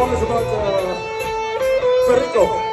song is about uh, Federico.